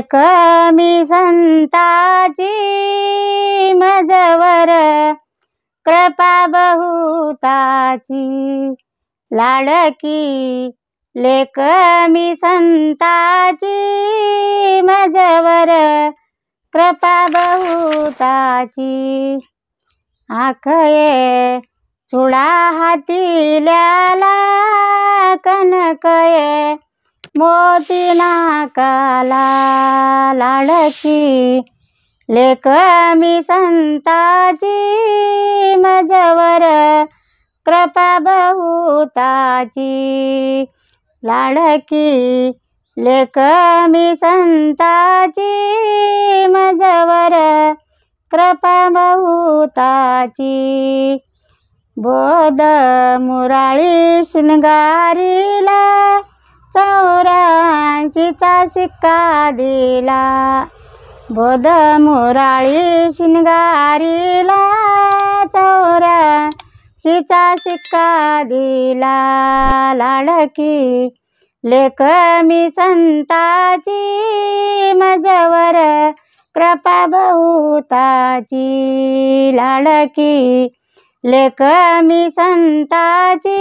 कमी मी संताची मजवर कृपा बहुताची. लाडकी लेख मी संताची मजवर कृपा बहुताची. आखये चुडा हातील्याला कनकये मोती नाकाला लाडकी लेख मी संताची मजवर कृपा बहुताची. लाडकी लेख मी संताची मजवर कृपा बहुताची. बोध मुराळी शृंगारीला चौऱ्याऐंशीचा शिक्का दिला. बोध मुराळी चोरा शिचा शिक्का दिला. लाडकी लेख मी संताची मजवर कृपा बहुताची. लाडकी लेख मी संताची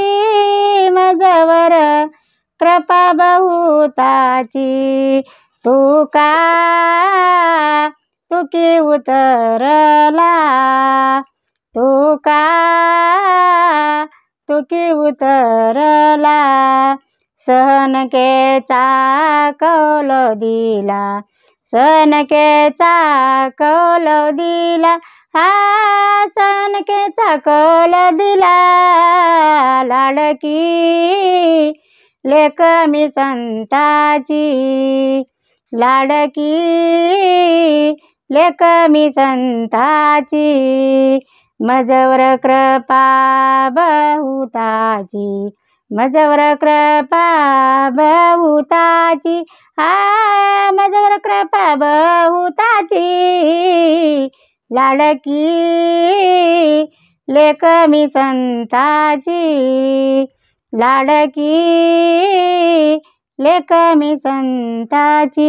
कृपा बहुताची. तू का? तुकी उतरला? तू का? तुकी उतरला? सनकेचा कौल दिला? सनकेचा कौल दिला? हा सनकेचा कौल दिला? लाडकी लेख मी संताची लाडकी लेख मी संताची मजवर कृपा बहुताची मजवर कृपा बहुताची हा मजवर कृपा बहुताची लाडकी लेख मी संताची लाडकी लेख मी संताची.